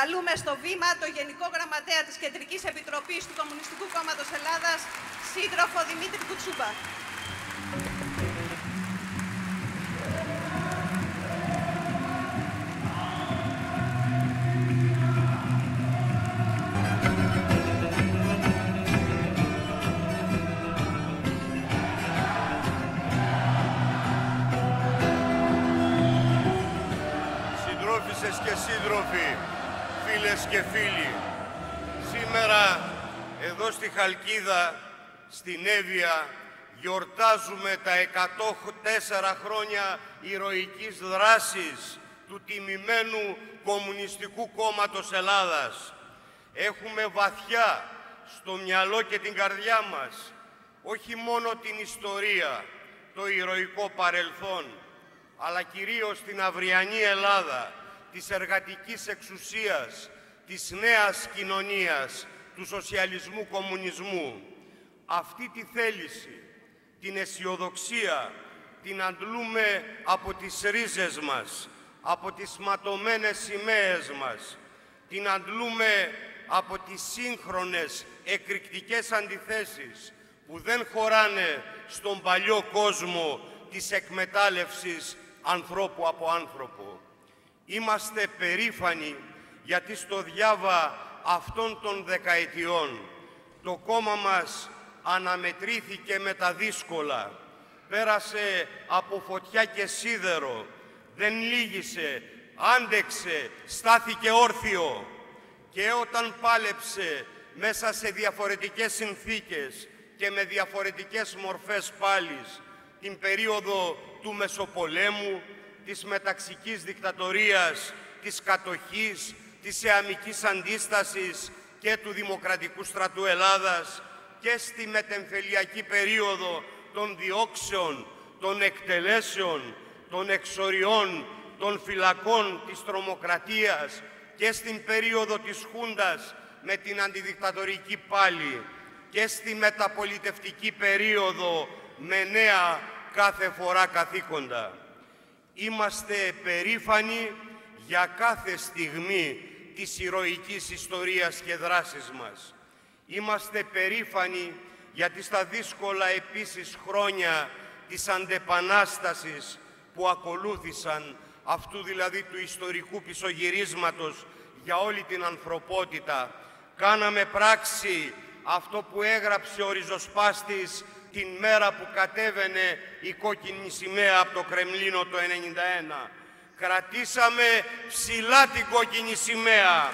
Καλούμε στο βήμα το Γενικό Γραμματέα της Κεντρικής Επιτροπής του Κομμουνιστικού Κόμματος Ελλάδας, σύντροφο Δημήτρη Κουτσούμπα. Στη Χαλκίδα, στην Εύβοια, γιορτάζουμε τα 104 χρόνια ηρωικής δράσης του τιμημένου Κομμουνιστικού Κόμματος Ελλάδας. Έχουμε βαθιά στο μυαλό και την καρδιά μας όχι μόνο την ιστορία, το ηρωικό παρελθόν, αλλά κυρίως την αυριανή Ελλάδα, της εργατικής εξουσίας, της νέας κοινωνίας, του σοσιαλισμού κομμουνισμού. Αυτή τη θέληση, την αισιοδοξία, την αντλούμε από τις ρίζες μας, από τις ματωμένες σημαίες μας. Την αντλούμε από τις σύγχρονες εκρηκτικές αντιθέσεις που δεν χωράνε στον παλιό κόσμο της εκμετάλλευσης ανθρώπου από άνθρωπο. Είμαστε περήφανοι γιατί στο διάβα αυτών των δεκαετιών. Το κόμμα μας αναμετρήθηκε με τα δύσκολα, πέρασε από φωτιά και σίδερο, δεν λύγησε, άντεξε, στάθηκε όρθιο. Και όταν πάλεψε μέσα σε διαφορετικές συνθήκες και με διαφορετικές μορφές πάλης την περίοδο του Μεσοπολέμου, της μεταξικής δικτατορίας, της κατοχής, της εαμικής αντίστασης και του Δημοκρατικού Στρατού Ελλάδας και στη μετεμφελιακή περίοδο των διώξεων, των εκτελέσεων, των εξοριών, των φυλακών της τρομοκρατίας και στην περίοδο της Χούντας με την αντιδικτατορική πάλη και στη μεταπολιτευτική περίοδο με νέα κάθε φορά καθήκοντα. Είμαστε περήφανοι για κάθε στιγμή της ηρωικής ιστορίας και δράσης μας. Είμαστε περήφανοι γιατί στα δύσκολα επίσης χρόνια της αντεπανάστασης που ακολούθησαν, αυτού δηλαδή του ιστορικού πισωγυρίσματος για όλη την ανθρωπότητα, κάναμε πράξη αυτό που έγραψε ο ριζοσπάστης την μέρα που κατέβαινε η κόκκινη σημαία από το Κρεμλίνο το 1991. Κρατήσαμε ψηλά την κόκκινη σημαία.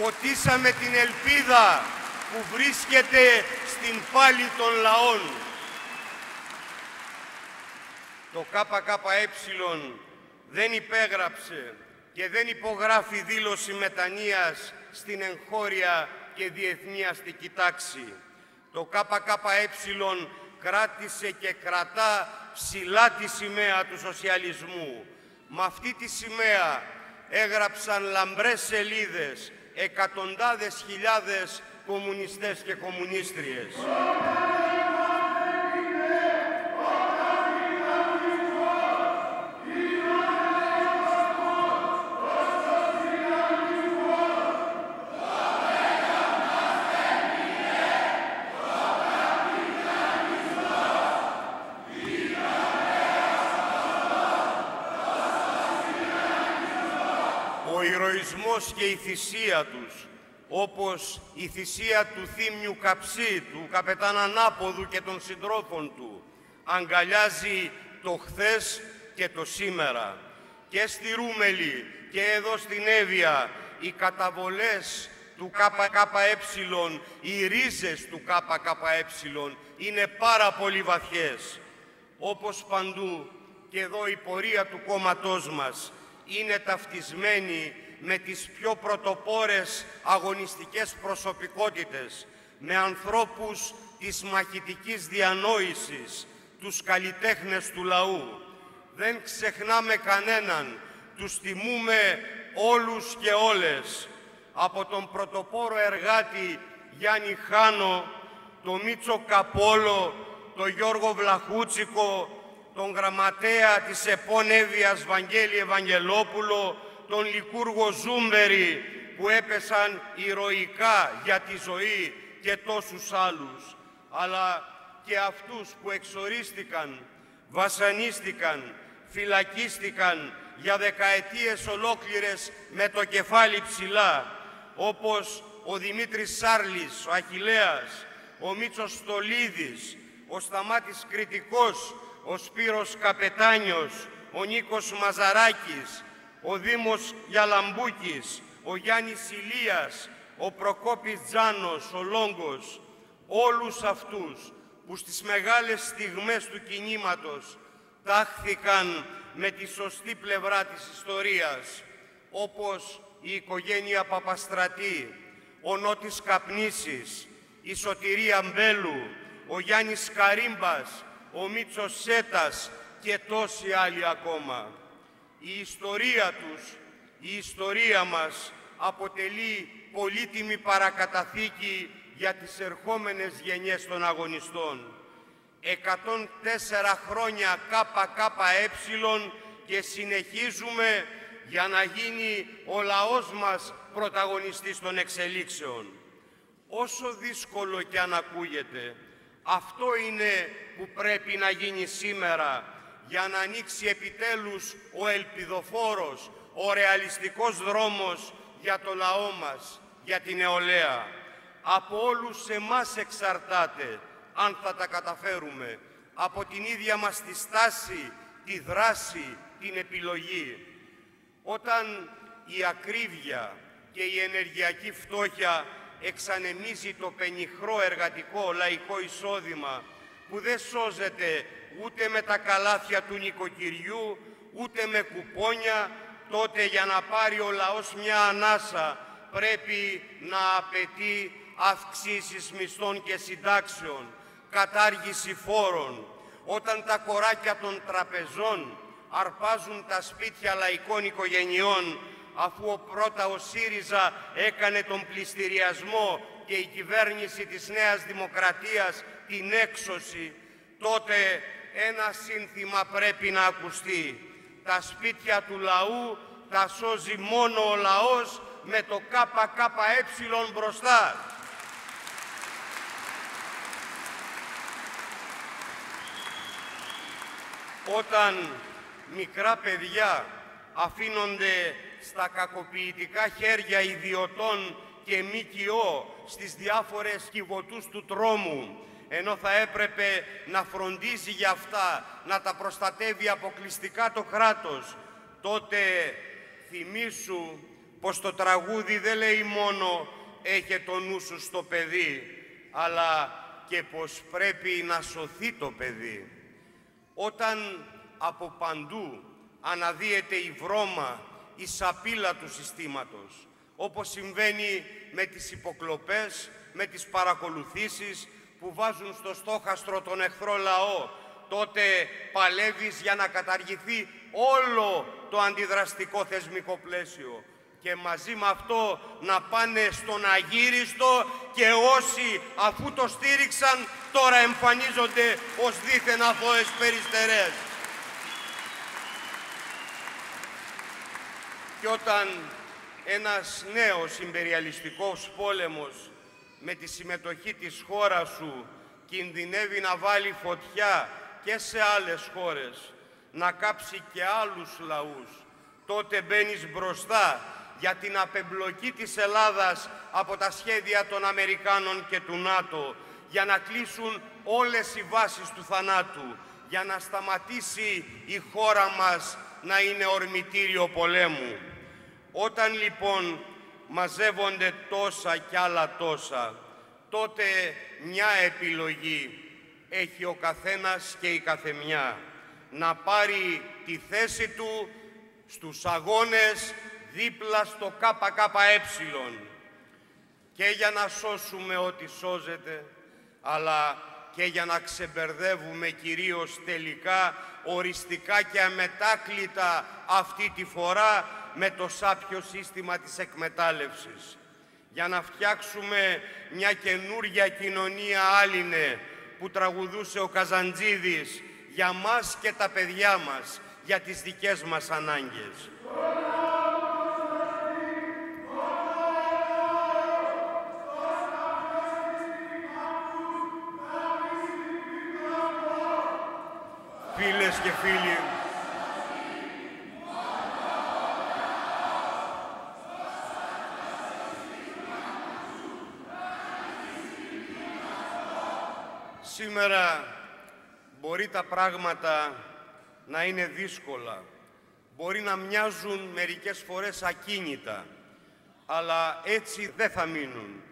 Ποτίσαμε την ελπίδα που βρίσκεται στην πάλη των λαών. Το ΚΚΕ δεν υπέγραψε και δεν υπογράφει δήλωση μετανοίας στην εγχώρια και διεθνή αστική τάξη. Το ΚΚΕ κράτησε και κρατά ψηλά τη σημαία του σοσιαλισμού. Με αυτή τη σημαία έγραψαν λαμπρές σελίδες εκατοντάδες χιλιάδες κομμουνιστές και κομμουνίστριες. Και η θυσία τους όπως η θυσία του Θήμιου Καψί, του καπετάν Ανάποδου και των συντρόφων του, αγκαλιάζει το χθες και το σήμερα. Και στη Ρούμελη και εδώ στην Εύβοια οι καταβολές του ΚΚΕ, οι ρίζες του ΚΚΕ είναι πάρα πολύ βαθιές. Όπως παντού και εδώ η πορεία του κόμματός μας είναι ταυτισμένη με τις πιο πρωτοπόρες αγωνιστικές προσωπικότητες, με ανθρώπους της μαχητικής διανόησης, τους καλλιτέχνες του λαού. Δεν ξεχνάμε κανέναν, τους τιμούμε όλους και όλες, από τον πρωτοπόρο εργάτη Γιάννη Χάνο, τον Μίτσο Καπόλο, τον Γιώργο Βλαχούτσικο, τον γραμματέα της Επών Εύβοιας Βαγγέλη Ευαγγελόπουλο, τον Λικούργο Ζούμπερη, που έπεσαν ηρωικά για τη ζωή και τόσους άλλους, αλλά και αυτούς που εξορίστηκαν, βασανίστηκαν, φυλακίστηκαν για δεκαετίες ολόκληρες με το κεφάλι ψηλά, όπως ο Δημήτρης Σάρλης, ο Αχιλέας, ο Μίτσος Στολίδης, ο Σταμάτης Κριτικός, ο Σπύρος Καπετάνιος, ο Νίκος Μαζαράκης, ο Δήμος Γιαλαμπούκης, ο Γιάννης Ηλίας, ο Προκόπης Τζάνος, ο Λόγκος, όλους αυτούς που στις μεγάλες στιγμές του κινήματος τάχθηκαν με τη σωστή πλευρά της ιστορίας, όπως η οικογένεια Παπαστρατή, ο Νότης Καπνίσης, η Σωτηρία Μπέλου, ο Γιάννης Καρύμπας, ο Μίτσος Σέτας και τόσοι άλλοι ακόμα. Η ιστορία τους, η ιστορία μας αποτελεί πολύτιμη παρακαταθήκη για τις ερχόμενες γενιές των αγωνιστών. 104 χρόνια ΚΚΕ και συνεχίζουμε για να γίνει ο λαός μας πρωταγωνιστής των εξελίξεων. Όσο δύσκολο και αν ακούγεται, αυτό είναι που πρέπει να γίνει σήμερα για να ανοίξει επιτέλους ο ελπιδοφόρος, ο ρεαλιστικός δρόμος για το λαό μας, για την νεολαία. Από όλους εμάς εξαρτάται αν θα τα καταφέρουμε, από την ίδια μας τη στάση, τη δράση, την επιλογή. Όταν η ακρίβεια και η ενεργειακή φτώχεια εξανεμίζει το πενιχρό εργατικό λαϊκό εισόδημα που δεν σώζεται ούτε με τα καλάθια του νοικοκυριού, ούτε με κουπόνια, τότε για να πάρει ο λαός μια ανάσα πρέπει να απαιτεί αυξήσεις μισθών και συντάξεων, κατάργηση φόρων. Όταν τα κοράκια των τραπεζών αρπάζουν τα σπίτια λαϊκών οικογενειών, αφού ο πρώτα ο ΣΥΡΙΖΑ έκανε τον πληστηριασμό και η κυβέρνηση της Νέας Δημοκρατίας την έξωση, τότε ένα σύνθημα πρέπει να ακουστεί. Τα σπίτια του λαού τα σώζει μόνο ο λαός με το ΚΚΕ μπροστά. Όταν μικρά παιδιά αφήνονται στα κακοποιητικά χέρια ιδιωτών και ΜΚΟ στις διάφορες κυβωτούς του τρόμου, ενώ θα έπρεπε να φροντίζει για αυτά, να τα προστατεύει αποκλειστικά το κράτος, τότε θυμήσου πως το τραγούδι δεν λέει μόνο «Έχε το νου σου στο παιδί», αλλά και πως πρέπει να σωθεί το παιδί. Όταν από παντού αναδύεται η βρώμα, η σαπίλα του συστήματος, όπως συμβαίνει με τις υποκλοπές, με τις παρακολουθήσεις που βάζουν στο στόχαστρο τον εχθρό λαό, τότε παλεύεις για να καταργηθεί όλο το αντιδραστικό θεσμικό πλαίσιο και μαζί με αυτό να πάνε στον αγύριστο και όσοι αφού το στήριξαν τώρα εμφανίζονται ως δίθεν αθώες περιστερές. Και όταν ένας νέος ιμπεριαλιστικός πόλεμος με τη συμμετοχή της χώρας σου κινδυνεύει να βάλει φωτιά και σε άλλες χώρες, να κάψει και άλλους λαούς, τότε μπαίνεις μπροστά για την απεμπλοκή της Ελλάδας από τα σχέδια των Αμερικάνων και του ΝΑΤΟ, για να κλείσουν όλες οι βάσεις του θανάτου, για να σταματήσει η χώρα μας να είναι ορμητήριο πολέμου. Όταν λοιπόν μαζεύονται τόσα κι άλλα τόσα, τότε μια επιλογή έχει ο καθένας και η καθεμιά. Να πάρει τη θέση του στους αγώνες δίπλα στο ΚΚΕ. Και για να σώσουμε ό,τι σώζεται, αλλά και για να ξεμπερδεύουμε κυρίως τελικά οριστικά και αμετάκλητα αυτή τη φορά με το σάπιο σύστημα της εκμετάλλευσης. Για να φτιάξουμε μια καινούργια κοινωνία άλληνε, που τραγουδούσε ο Καζαντζίδης για μας και τα παιδιά μας, για τις δικές μας ανάγκες. Φίλες και φίλοι, Σήμερα μπορεί τα πράγματα να είναι δύσκολα, μπορεί να μοιάζουν μερικές φορές ακίνητα, αλλά έτσι δεν θα μείνουν.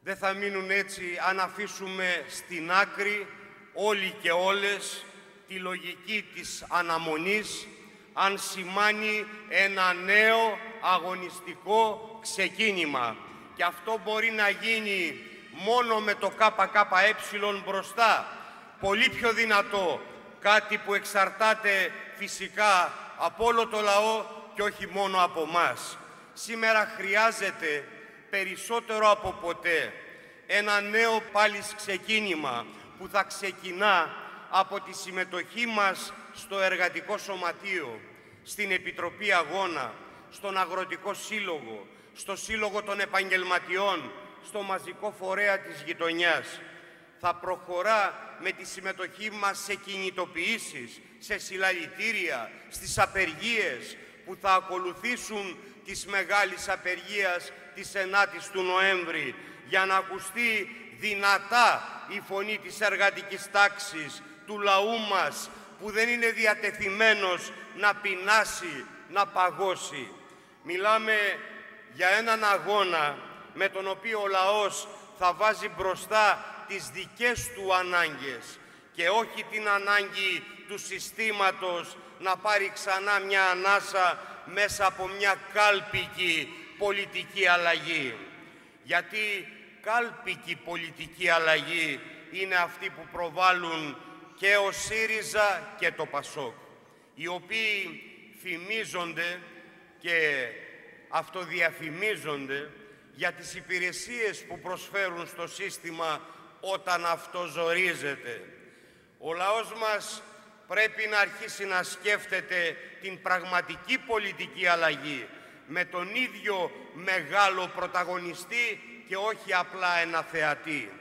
Δεν θα μείνουν έτσι αν αφήσουμε στην άκρη όλοι και όλες τη λογική της αναμονής, αν σημάνει ένα νέο αγωνιστικό ξεκίνημα. Και αυτό μπορεί να γίνει μόνο με το ΚΚΕ μπροστά, πολύ πιο δυνατό, κάτι που εξαρτάται φυσικά από όλο το λαό και όχι μόνο από μας. Σήμερα χρειάζεται περισσότερο από ποτέ ένα νέο πάλι ξεκίνημα που θα ξεκινά από τη συμμετοχή μας στο Εργατικό Σωματείο, στην Επιτροπή Αγώνα, στον Αγροτικό Σύλλογο, στο Σύλλογο των Επαγγελματιών, στο μαζικό φορέα της γειτονιάς. Θα προχωρά με τη συμμετοχή μας σε κινητοποιήσεις, σε συλλαλητήρια, στις απεργίες που θα ακολουθήσουν της μεγάλης απεργίας της 9ης του Νοέμβρη για να ακουστεί δυνατά η φωνή της εργατικής τάξης, του λαού μας που δεν είναι διατεθειμένος να πεινάσει, να παγώσει. Μιλάμε για έναν αγώνα με τον οποίο ο λαός θα βάζει μπροστά τις δικές του ανάγκες και όχι την ανάγκη του συστήματος να πάρει ξανά μια ανάσα μέσα από μια κάλπικη πολιτική αλλαγή. Γιατί κάλπικη πολιτική αλλαγή είναι αυτή που προβάλλουν και ο ΣΥΡΙΖΑ και το ΠΑΣΟΚ, οι οποίοι φημίζονται και αυτοδιαφημίζονται για τις υπηρεσίες που προσφέρουν στο σύστημα όταν αυτό ζορίζεται. Ο λαός μας πρέπει να αρχίσει να σκέφτεται την πραγματική πολιτική αλλαγή με τον ίδιο μεγάλο πρωταγωνιστή και όχι απλά ένα θεατή.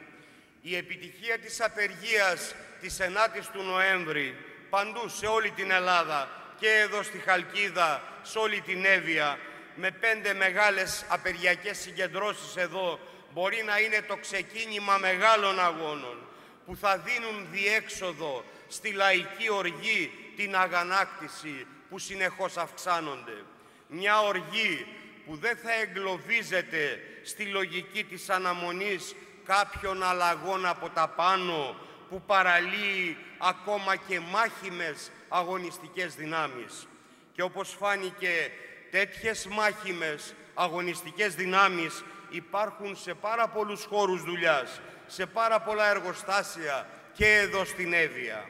Η επιτυχία της απεργίας της 9ης του Νοέμβρη παντού σε όλη την Ελλάδα και εδώ στη Χαλκίδα, σε όλη την Εύβοια, με πέντε μεγάλες απεργιακές συγκεντρώσεις εδώ, μπορεί να είναι το ξεκίνημα μεγάλων αγώνων που θα δίνουν διέξοδο στη λαϊκή οργή την αγανάκτηση που συνεχώς αυξάνονται. Μια οργή που δεν θα εγκλωβίζεται στη λογική της αναμονής κάποιων αλλαγών από τα πάνω που παραλύει ακόμα και μάχημες αγωνιστικές δυνάμεις. Και όπως φάνηκε τέτοιες μάχημες αγωνιστικές δυνάμεις υπάρχουν σε πάρα πολλούς χώρους δουλειάς, σε πάρα πολλά εργοστάσια και εδώ στην Εύβοια,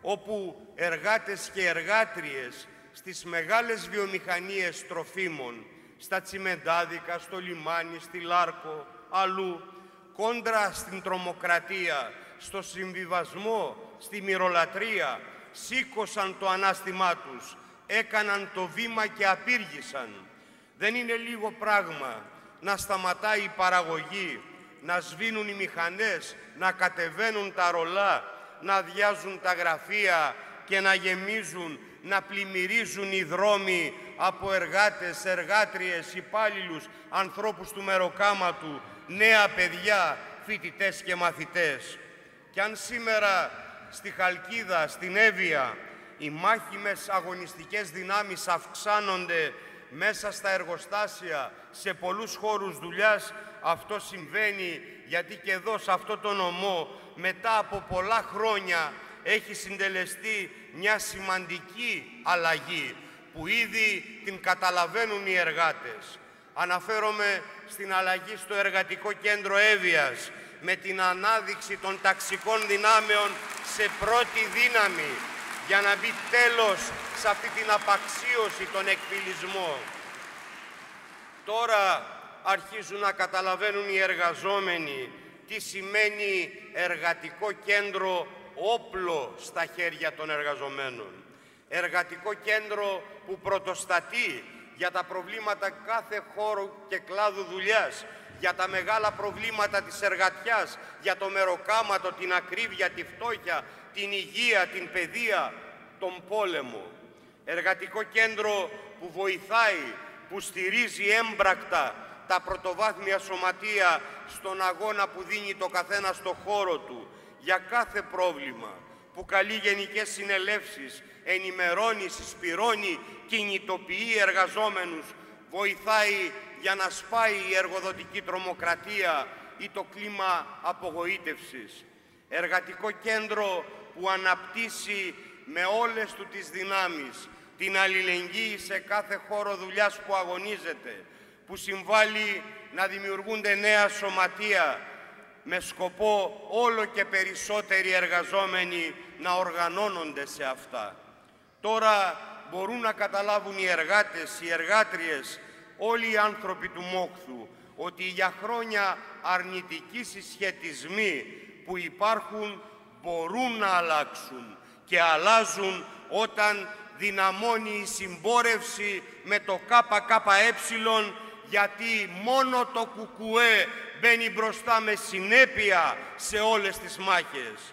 όπου εργάτες και εργάτριες στις μεγάλες βιομηχανίες τροφίμων, στα τσιμεντάδικα, στο λιμάνι, στη Λάρκο, αλλού, κόντρα στην τρομοκρατία, στο συμβιβασμό, στη μυρολατρεία, σήκωσαν το ανάστημά τους, έκαναν το βήμα και απήργησαν. Δεν είναι λίγο πράγμα να σταματάει η παραγωγή, να σβήνουν οι μηχανές, να κατεβαίνουν τα ρολά, να αδειάζουν τα γραφεία και να γεμίζουν, να πλημμυρίζουν οι δρόμοι από εργάτες, εργάτριες, υπάλληλους, ανθρώπους του μεροκάματου, νέα παιδιά, φοιτητές και μαθητές. Κι αν σήμερα στη Χαλκίδα, στην Εύβοια, οι μάχημες αγωνιστικές δυνάμεις αυξάνονται μέσα στα εργοστάσια, σε πολλούς χώρους δουλειάς. Αυτό συμβαίνει γιατί και εδώ σε αυτό το νομό μετά από πολλά χρόνια έχει συντελεστεί μια σημαντική αλλαγή που ήδη την καταλαβαίνουν οι εργάτες. Αναφέρομαι στην αλλαγή στο Εργατικό Κέντρο Εύβοιας με την ανάδειξη των ταξικών δυνάμεων σε πρώτη δύναμη για να μπει τέλος σε αυτή την απαξίωση, των εκφυλισμό. Τώρα αρχίζουν να καταλαβαίνουν οι εργαζόμενοι τι σημαίνει εργατικό κέντρο όπλο στα χέρια των εργαζομένων. Εργατικό κέντρο που πρωτοστατεί για τα προβλήματα κάθε χώρου και κλάδου δουλειάς, για τα μεγάλα προβλήματα της εργατιάς, για το μεροκάματο, την ακρίβεια, τη φτώχεια, την υγεία, την παιδεία, τον πόλεμο. Εργατικό κέντρο που βοηθάει, που στηρίζει έμπρακτα τα πρωτοβάθμια σωματεία στον αγώνα που δίνει το καθένα στο χώρο του για κάθε πρόβλημα, που καλεί γενικές συνελεύσεις, ενημερώνει, συσπυρώνει, κινητοποιεί εργαζόμενους, βοηθάει για να σπάει η εργοδοτική τρομοκρατία ή το κλίμα απογοήτευσης. Εργατικό κέντρο που αναπτύσσει με όλες του τις δυνάμεις την αλληλεγγύη σε κάθε χώρο δουλειάς που αγωνίζεται, που συμβάλλει να δημιουργούνται νέα σωματεία με σκοπό όλο και περισσότεροι εργαζόμενοι να οργανώνονται σε αυτά. Τώρα μπορούν να καταλάβουν οι εργάτες, οι εργάτριες, όλοι οι άνθρωποι του Μόχθου, ότι για χρόνια αρνητικοί συσχετισμοί που υπάρχουν μπορούν να αλλάξουν και αλλάζουν όταν δυναμώνει η συμπόρευση με το ΚΚΕ γιατί μόνο το κουκουέ μπαίνει μπροστά με συνέπεια σε όλες τις μάχες.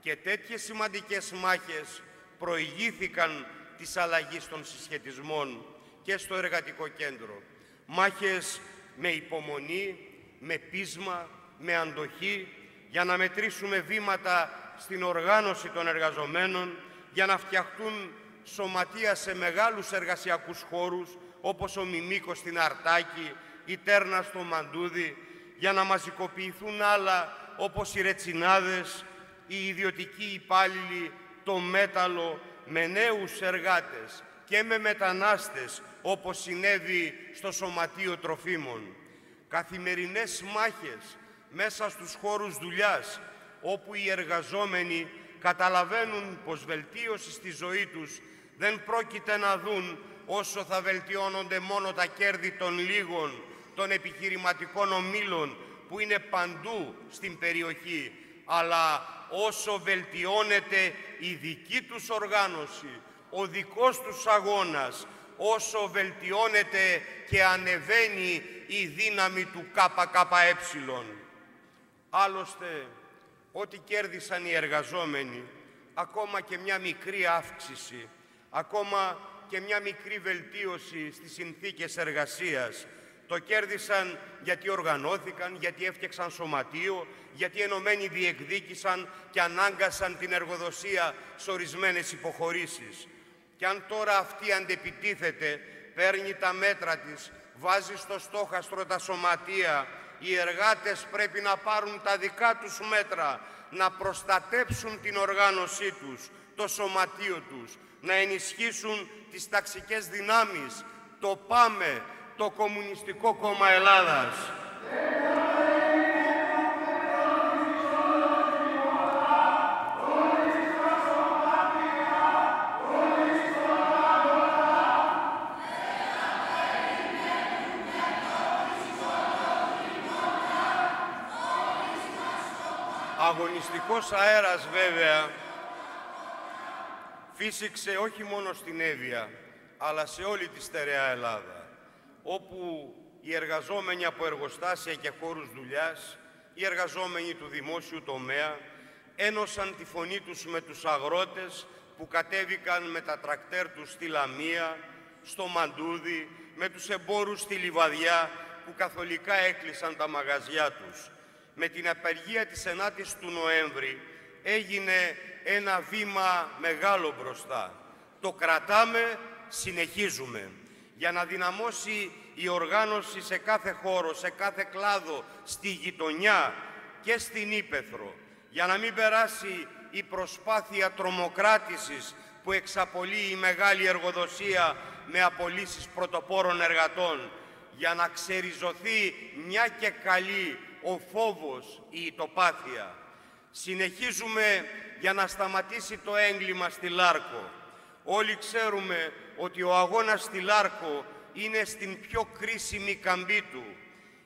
Και τέτοιες σημαντικές μάχες προηγήθηκαν της αλλαγής των συσχετισμών και στο εργατικό κέντρο. Μάχες με υπομονή, με πείσμα, με αντοχή, για να μετρήσουμε βήματα στην οργάνωση των εργαζομένων, για να φτιαχτούν σωματεία σε μεγάλους εργασιακούς χώρους, όπως ο Μιμίκος στην Αρτάκη, η Τέρνα στο Μαντούδι, για να μαζικοποιηθούν άλλα όπως οι Ρετσινάδες, οι ιδιωτικοί υπάλληλοι, το μέταλλο, με νέους εργάτες και με μετανάστες, όπως συνέβη στο Σωματείο Τροφίμων. Καθημερινές μάχες μέσα στους χώρους δουλειάς, όπου οι εργαζόμενοι καταλαβαίνουν πως βελτίωση στη ζωή τους δεν πρόκειται να δουν όσο θα βελτιώνονται μόνο τα κέρδη των λίγων, των επιχειρηματικών ομίλων που είναι παντού στην περιοχή, αλλά όσο βελτιώνεται η δική τους οργάνωση, ο δικός τους αγώνας, όσο βελτιώνεται και ανεβαίνει η δύναμη του ΚΚΕ. Άλλωστε, ό,τι κέρδισαν οι εργαζόμενοι, ακόμα και μια μικρή αύξηση, ακόμα και μια μικρή βελτίωση στις συνθήκες εργασίας, το κέρδισαν γιατί οργανώθηκαν, γιατί έφτιαξαν σωματείο, γιατί ενωμένοι διεκδίκησαν και ανάγκασαν την εργοδοσία σε ορισμένες υποχωρήσεις. Και αν τώρα αυτή αντεπιτίθεται, παίρνει τα μέτρα της, βάζει στο στόχαστρο τα σωματεία, οι εργάτες πρέπει να πάρουν τα δικά τους μέτρα, να προστατέψουν την οργάνωσή τους, το σωματείο τους, να ενισχύσουν τις ταξικές δυνάμεις. Το πάμε, το Κομμουνιστικό Κόμμα Ελλάδας. Αγωνιστικός αέρας βέβαια φύσηξε όχι μόνο στην Εύβοια, αλλά σε όλη τη στερεά Ελλάδα, όπου οι εργαζόμενοι από εργοστάσια και χώρους δουλειάς, οι εργαζόμενοι του δημόσιου τομέα, ένωσαν τη φωνή τους με τους αγρότες που κατέβηκαν με τα τρακτέρ τους στη Λαμία, στο Μαντούδι, με τους εμπόρους στη Λιβαδιά που καθολικά έκλεισαν τα μαγαζιά τους. Με την απεργία της 9ης του Νοέμβρη έγινε ένα βήμα μεγάλο μπροστά. Το κρατάμε, συνεχίζουμε. Για να δυναμώσει η οργάνωση σε κάθε χώρο, σε κάθε κλάδο, στη γειτονιά και στην Ήπεθρο. Για να μην περάσει η προσπάθεια τρομοκράτησης που εξαπολύει η μεγάλη εργοδοσία με απολύσεις πρωτοπόρων εργατών. Για να ξεριζωθεί μια και καλή ο φόβος, η ητοπάθεια. Συνεχίζουμε για να σταματήσει το έγκλημα στη Λάρκο. Όλοι ξέρουμε ότι ο αγώνας στη Λάρκο είναι στην πιο κρίσιμη καμπή του.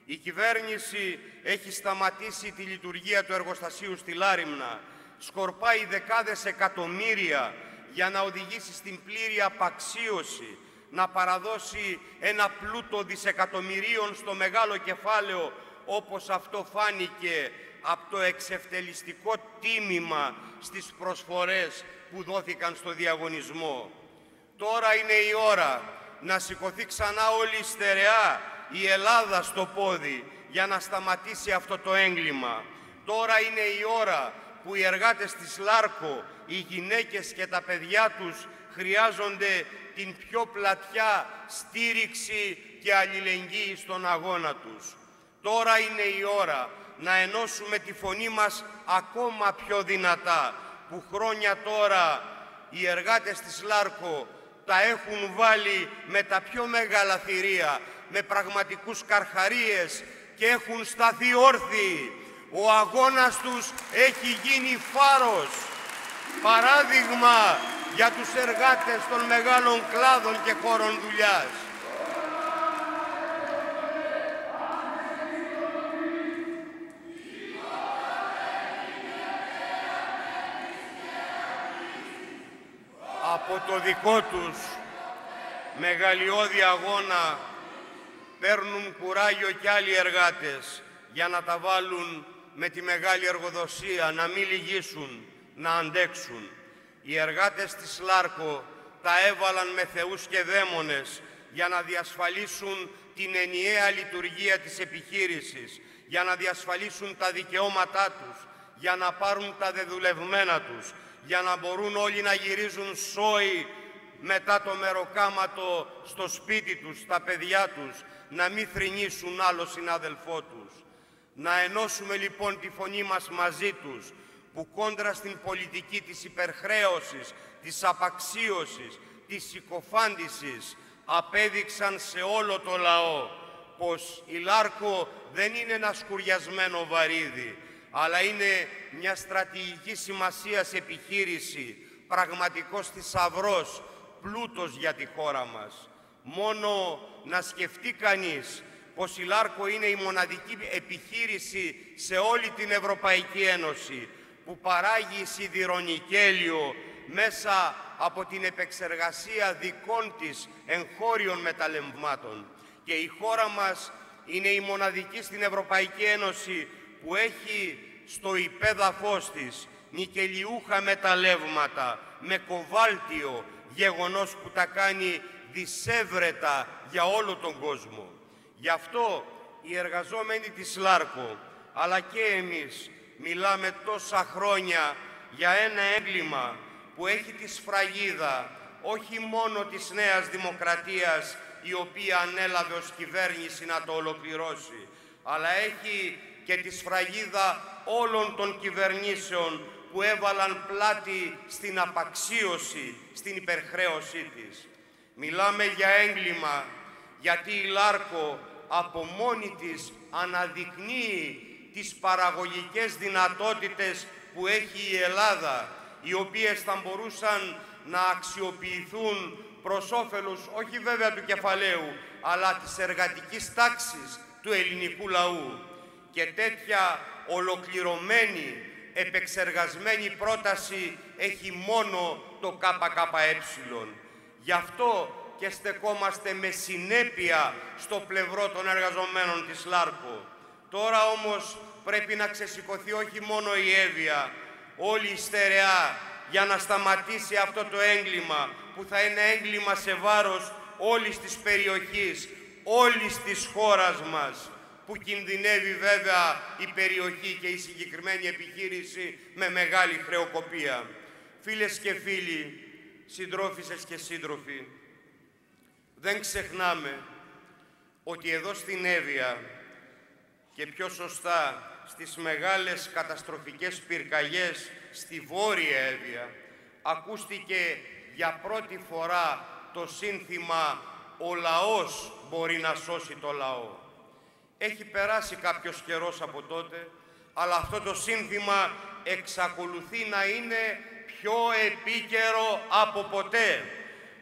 Η κυβέρνηση έχει σταματήσει τη λειτουργία του εργοστασίου στη Λάριμνα, σκορπάει δεκάδες εκατομμύρια για να οδηγήσει στην πλήρη απαξίωση, να παραδώσει ένα πλούτο δισεκατομμυρίων στο μεγάλο κεφάλαιο, όπως αυτό φάνηκε από το εξευτελιστικό τίμημα στις προσφορές που δόθηκαν στο διαγωνισμό. Τώρα είναι η ώρα να σηκωθεί ξανά όλη η στερεά, η Ελλάδα στο πόδι, για να σταματήσει αυτό το έγκλημα. Τώρα είναι η ώρα που οι εργάτες της ΛΑΡΚΟ, οι γυναίκες και τα παιδιά τους χρειάζονται την πιο πλατιά στήριξη και αλληλεγγύη στον αγώνα τους. Τώρα είναι η ώρα να ενώσουμε τη φωνή μας ακόμα πιο δυνατά, που χρόνια τώρα οι εργάτες της ΛΑΡΚΟ τα έχουν βάλει με τα πιο μεγάλα θηρία, με πραγματικούς καρχαρίες και έχουν σταθεί όρθιοι. Ο αγώνας τους έχει γίνει φάρος, παράδειγμα για τους εργάτες των μεγάλων κλάδων και χώρων δουλειάς. Από το δικό τους μεγαλειώδη αγώνα παίρνουν κουράγιο κι άλλοι εργάτες για να τα βάλουν με τη μεγάλη εργοδοσία, να μην λυγίσουν, να αντέξουν. Οι εργάτες της ΛΑΡΚΟ τα έβαλαν με θεούς και δαίμονες για να διασφαλίσουν την ενιαία λειτουργία της επιχείρησης, για να διασφαλίσουν τα δικαιώματά τους, για να πάρουν τα δεδουλευμένα τους, για να μπορούν όλοι να γυρίζουν σόι μετά το μεροκάματο στο σπίτι τους, στα παιδιά τους, να μην θρηνήσουν άλλο συνάδελφό τους. Να ενώσουμε λοιπόν τη φωνή μας μαζί τους, που κόντρα στην πολιτική της υπερχρέωσης, της απαξίωσης, της συκοφάντησης, απέδειξαν σε όλο το λαό πως η Λάρκο δεν είναι ένα σκουριασμένο βαρύδι, αλλά είναι μια στρατηγική σημασίας επιχείρηση, πραγματικός θησαυρός, πλούτος για τη χώρα μας. Μόνο να σκεφτεί κανείς πως η Λάρκο είναι η μοναδική επιχείρηση σε όλη την Ευρωπαϊκή Ένωση που παράγει σιδηρονικέλιο μέσα από την επεξεργασία δικών της εγχώριων μεταλλευμάτων. Και η χώρα μας είναι η μοναδική στην Ευρωπαϊκή Ένωση που έχει στο υπέδαφος της νικελιούχα μεταλλεύματα με κοβάλτιο, γεγονός που τα κάνει δισεύρετα για όλο τον κόσμο. Γι' αυτό οι εργαζόμενοι της ΛΑΡΚΟ, αλλά και εμείς, μιλάμε τόσα χρόνια για ένα έγκλημα που έχει τη σφραγίδα όχι μόνο της Νέας Δημοκρατίας η οποία ανέλαβε ως κυβέρνηση να το ολοκληρώσει, αλλά έχει και τη σφραγίδα όλων των κυβερνήσεων που έβαλαν πλάτη στην απαξίωση, στην υπερχρέωσή της. Μιλάμε για έγκλημα, γιατί η Λάρκο από μόνη της αναδεικνύει τις παραγωγικές δυνατότητες που έχει η Ελλάδα, οι οποίες θα μπορούσαν να αξιοποιηθούν προς όφελος όχι βέβαια του κεφαλαίου, αλλά της εργατικής τάξης του ελληνικού λαού. Και τέτοια ολοκληρωμένη, επεξεργασμένη πρόταση έχει μόνο το ΚΚΕ. Γι' αυτό και στεκόμαστε με συνέπεια στο πλευρό των εργαζομένων της ΛΑΡΚΟ. Τώρα όμως πρέπει να ξεσηκωθεί όχι μόνο η Εύβοια, όλη η στερεά για να σταματήσει αυτό το έγκλημα που θα είναι έγκλημα σε βάρος όλης της περιοχής, όλης της χώρας μας που κινδυνεύει βέβαια η περιοχή και η συγκεκριμένη επιχείρηση με μεγάλη χρεοκοπία. Φίλες και φίλοι, συντρόφισσες και σύντροφοι, δεν ξεχνάμε ότι εδώ στην Εύβοια και πιο σωστά στις μεγάλες καταστροφικές πυρκαγιές στη Βόρεια Εύβοια ακούστηκε για πρώτη φορά το σύνθημα «Ο λαός μπορεί να σώσει το λαό». Έχει περάσει κάποιος καιρός από τότε, αλλά αυτό το σύνθημα εξακολουθεί να είναι πιο επίκαιρο από ποτέ.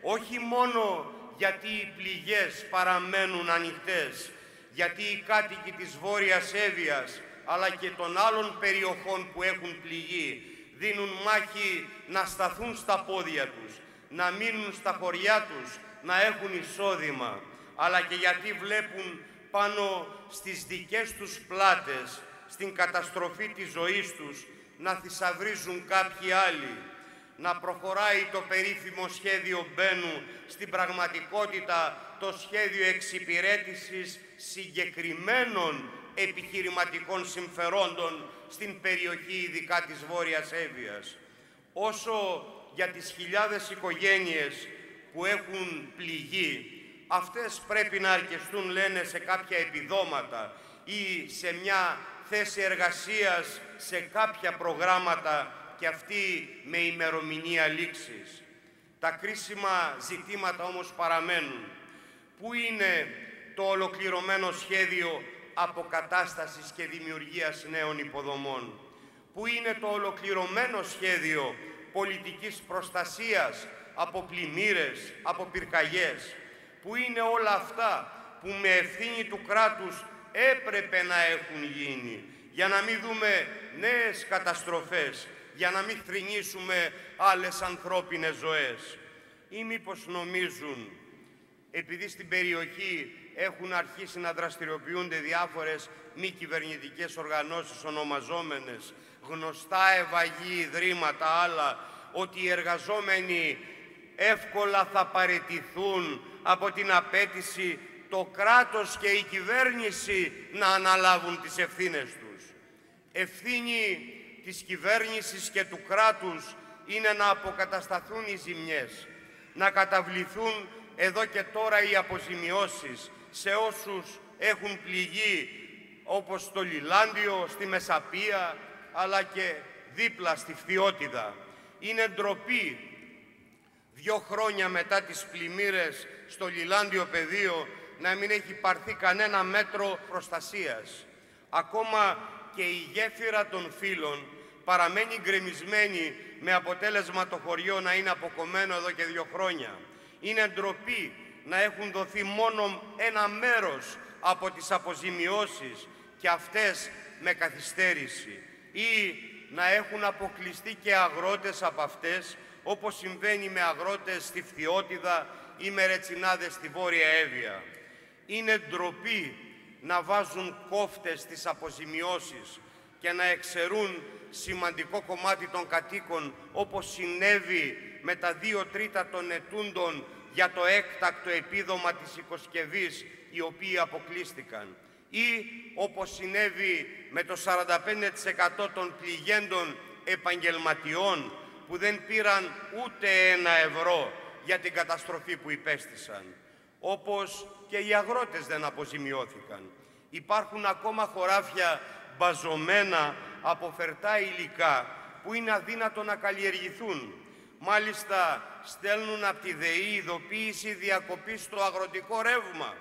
Όχι μόνο γιατί οι πληγές παραμένουν ανοιχτές, γιατί οι κάτοικοι της Βόρειας Εύβοιας, αλλά και των άλλων περιοχών που έχουν πληγεί, δίνουν μάχη να σταθούν στα πόδια τους, να μείνουν στα χωριά τους, να έχουν εισόδημα, αλλά και γιατί βλέπουν πάνω στις δικές τους πλάτες, στην καταστροφή της ζωής τους, να θησαυρίζουν κάποιοι άλλοι. να προχωράει το περίφημο σχέδιο Μπένου στην πραγματικότητα το σχέδιο εξυπηρέτησης συγκεκριμένων επιχειρηματικών συμφερόντων στην περιοχή ειδικά της Βόρειας Εύβοιας. Όσο για τις χιλιάδες οικογένειες που έχουν πληγεί, αυτές πρέπει να αρκεστούν, λένε, σε κάποια επιδόματα ή σε μια θέση εργασίας, σε κάποια προγράμματα και αυτή με ημερομηνία λήξης. Τα κρίσιμα ζητήματα όμως παραμένουν. Πού είναι το ολοκληρωμένο σχέδιο αποκατάστασης και δημιουργίας νέων υποδομών; Πού είναι το ολοκληρωμένο σχέδιο πολιτικής προστασίας από πλημμύρες, από πυρκαγιές; Πού είναι όλα αυτά που με ευθύνη του κράτους έπρεπε να έχουν γίνει για να μην δούμε νέες καταστροφές, για να μην θρηνήσουμε άλλες ανθρώπινες ζωές. Ή μήπως νομίζουν, επειδή στην περιοχή έχουν αρχίσει να δραστηριοποιούνται διάφορες μη κυβερνητικές οργανώσεις ονομαζόμενες, γνωστά ευαγή ιδρύματα άλλα, ότι οι εργαζόμενοι εύκολα θα παρετηθούν από την απέτηση το κράτος και η κυβέρνηση να αναλάβουν τις ευθύνες τους. Ευθύνη της κυβέρνησης και του κράτους είναι να αποκατασταθούν οι ζημιές, να καταβληθούν εδώ και τώρα οι αποζημιώσεις σε όσους έχουν πληγεί όπως στο Λιλάντιο, στη Μεσαπία, αλλά και δίπλα στη Φθιώτιδα. Είναι ντροπή δύο χρόνια μετά τις πλημμύρες στο Λιλάντιο πεδίο να μην έχει πάρθει κανένα μέτρο προστασίας. Ακόμα και η γέφυρα των φύλων παραμένει γκρεμισμένη με αποτέλεσμα το χωριό να είναι αποκομμένο εδώ και δύο χρόνια. Είναι ντροπή να έχουν δοθεί μόνο ένα μέρος από τις αποζημιώσεις και αυτές με καθυστέρηση ή να έχουν αποκλειστεί και αγρότες από αυτές όπως συμβαίνει με αγρότες στη Φθιώτιδα ή με ρετσινάδες στη Βόρεια Εύβοια. Είναι ντροπή να βάζουν κόφτες στις αποζημιώσεις και να εξαιρούν σημαντικό κομμάτι των κατοίκων όπως συνέβη με τα δύο τρίτα των ετούντων για το έκτακτο επίδομα της οικοσκευής οι οποίοι αποκλείστηκαν ή όπως συνέβη με το 45% των πληγέντων επαγγελματιών που δεν πήραν ούτε ένα ευρώ για την καταστροφή που υπέστησαν. Όπως και οι αγρότες δεν αποζημιώθηκαν. Υπάρχουν ακόμα χωράφια μπαζωμένα από φερτά υλικά που είναι αδύνατο να καλλιεργηθούν. Μάλιστα στέλνουν από τη ΔΕΗ ειδοποίηση διακοπής στο αγροτικό ρεύμα.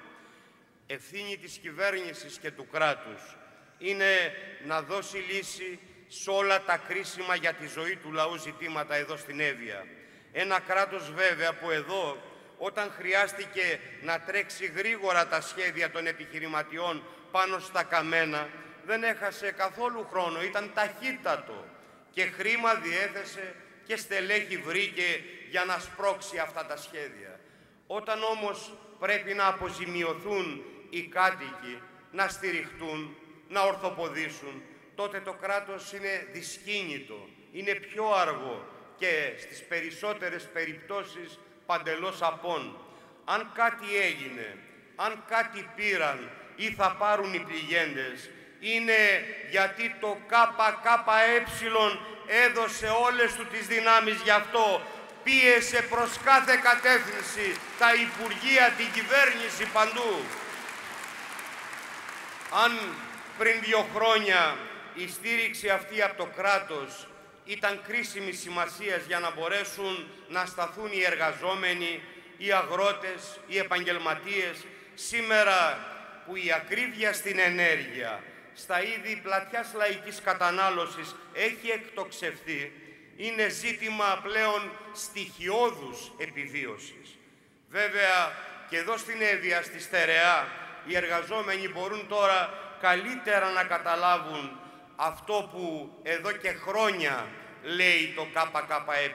Ευθύνη της κυβέρνησης και του κράτους είναι να δώσει λύση σε όλα τα κρίσιμα για τη ζωή του λαού ζητήματα εδώ στην Εύβοια. Ένα κράτος βέβαια που εδώ όταν χρειάστηκε να τρέξει γρήγορα τα σχέδια των επιχειρηματιών πάνω στα καμένα δεν έχασε καθόλου χρόνο, ήταν ταχύτατο και χρήμα διέθεσε και στελέχη βρήκε για να σπρώξει αυτά τα σχέδια. Όταν όμως πρέπει να αποζημιωθούν οι κάτοικοι, να στηριχτούν, να ορθοποδήσουν, τότε το κράτος είναι δυσκίνητο, είναι πιο αργό και στις περισσότερες περιπτώσεις παντελώς απόν. Αν κάτι έγινε, αν κάτι πήραν ή θα πάρουν οι πληγέντες, είναι γιατί το ΚΚΕ έδωσε όλες του τις δυνάμεις γι' αυτό. Πίεσε προς κάθε κατεύθυνση τα Υπουργεία, την κυβέρνηση παντού. Αν πριν δύο χρόνια η στήριξη αυτή από το κράτος ήταν κρίσιμη σημασίας για να μπορέσουν να σταθούν οι εργαζόμενοι, οι αγρότες, οι επαγγελματίες. Σήμερα που η ακρίβεια στην ενέργεια, στα είδη πλατιάς λαϊκής κατανάλωσης έχει εκτοξευθεί, είναι ζήτημα πλέον στοιχειώδους επιβίωσης. Βέβαια, και εδώ στην Εύβοια, στη Στερεά, οι εργαζόμενοι μπορούν τώρα καλύτερα να καταλάβουν αυτό που εδώ και χρόνια λέει το ΚΚΕ,